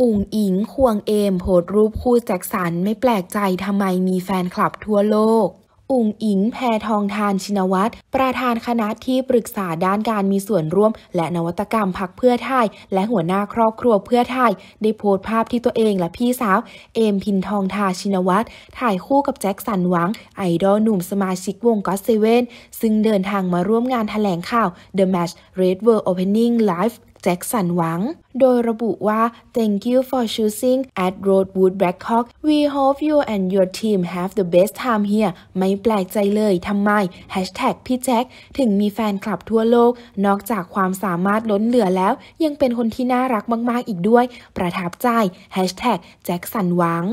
อุ๋งอิงควงเอมโพสรูปคู่แจ็คสันไม่แปลกใจทำไมมีแฟนคลับทั่วโลก อุ๋งอิงแพทองทานชินวัตรประธานคณะที่ปรึกษาด้านการมีส่วนร่วม และนวัตกรรมพักเพื่อไทย และหัวหน้าครอบครัวเพื่อไทย ได้โพสต์ภาพที่ตัวเองและพี่สาว เอมพินทองทาชินวัตรถ่ายคู่กับแจ็คสันหวัง ไอดอลหนุ่มสมาชิกวงก็อตเซเว่นซึ่งเดินทางมาร่วมงานแถลงข่าว The Match Red World Opening Live แจ็คสันหวัง โดยระบุว่า thank you for choosing at Roadwood Blackhawk we hope you and your team have the best time here ไม่แปลกใจเลยทำไม hashtag พี่แจ็คถึงมีแฟนคลับทั่วโลก นอกจากความสามารถล้นเหลือแล้ว ยังเป็นคนที่น่ารักมาก ๆ อีกด้วย ประทับใจ hashtag แจ็คสันหวัง